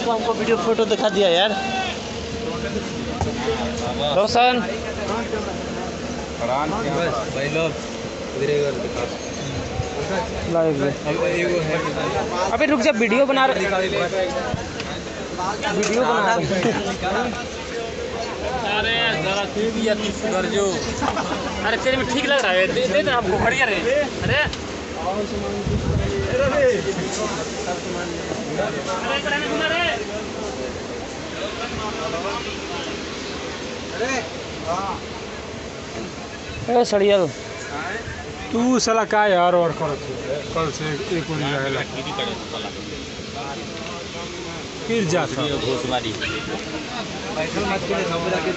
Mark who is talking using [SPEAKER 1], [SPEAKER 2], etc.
[SPEAKER 1] इसको हमको video photo दिखा दिया यार।
[SPEAKER 2] रोशन। लाइव अबे रुक जा वीडियो बना रहे वीडियो बना रहे।
[SPEAKER 3] अरे तेरे में ठीक लग रहा है। दे दे हमको बढ़िया रहे। अरे। अरे इधर
[SPEAKER 2] ए, सड़ियल।
[SPEAKER 4] तू साला का यार और कर कल से एक और रहेला फिर जा
[SPEAKER 3] घोसवारी बैठल मत के सब मारी